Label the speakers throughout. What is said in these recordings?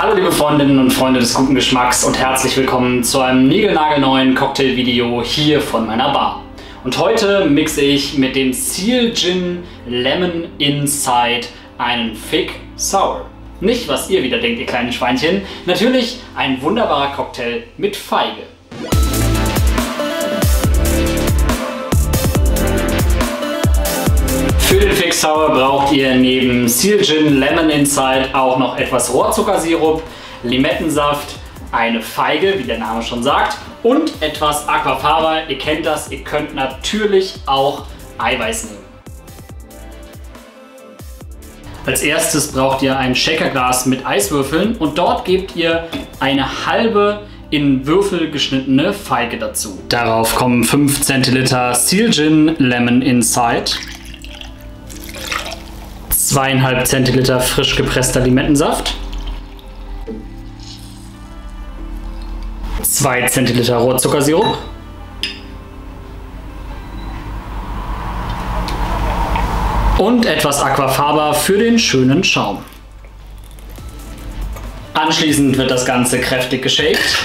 Speaker 1: Hallo liebe Freundinnen und Freunde des guten Geschmacks und herzlich willkommen zu einem niegelnagelneuen Cocktailvideo hier von meiner Bar. Und heute mixe ich mit dem Seal Gin Lemon Inside einen Fig Sour. Nicht, was ihr wieder denkt, ihr kleinen Schweinchen. Natürlich ein wunderbarer Cocktail mit Feige. Sour braucht ihr neben Seal Gin Lemon Inside auch noch etwas Rohrzuckersirup, Limettensaft, eine Feige, wie der Name schon sagt, und etwas Aquafaba. Ihr kennt das, ihr könnt natürlich auch Eiweiß nehmen. Als erstes braucht ihr ein Shakerglas mit Eiswürfeln und dort gebt ihr eine halbe in Würfel geschnittene Feige dazu. Darauf kommen 5 Zentiliter Seal Gin Lemon Inside, 2,5 Zentiliter frisch gepresster Limettensaft, 2 Zentiliter Rohrzuckersirup, und etwas Aquafaba für den schönen Schaum. Anschließend wird das Ganze kräftig geshakt.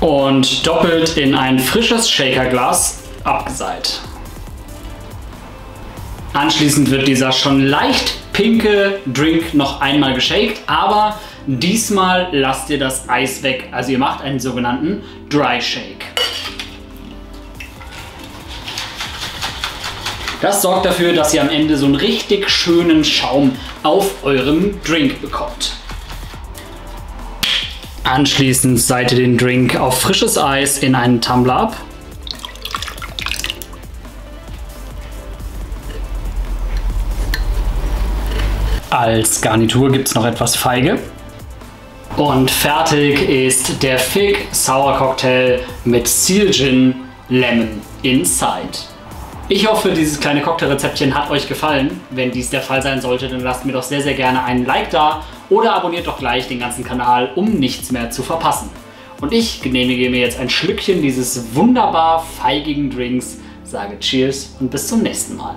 Speaker 1: Und doppelt in ein frisches Shakerglas abgeseit. Anschließend wird dieser schon leicht pinke Drink noch einmal geshakt, aber diesmal lasst ihr das Eis weg. Also ihr macht einen sogenannten Dry Shake. Das sorgt dafür, dass ihr am Ende so einen richtig schönen Schaum auf eurem Drink bekommt. Anschließend ihr den Drink auf frisches Eis in einen Tumbler ab. Als Garnitur gibt es noch etwas Feige. Und fertig ist der Fig Sour Cocktail mit Seal Gin Lemon Inside. Ich hoffe, dieses kleine Cocktailrezeptchen hat euch gefallen. Wenn dies der Fall sein sollte, dann lasst mir doch sehr, sehr gerne einen Like da oder abonniert doch gleich den ganzen Kanal, um nichts mehr zu verpassen. Und ich genehmige mir jetzt ein Schlückchen dieses wunderbar feigigen Drinks, sage Cheers und bis zum nächsten Mal.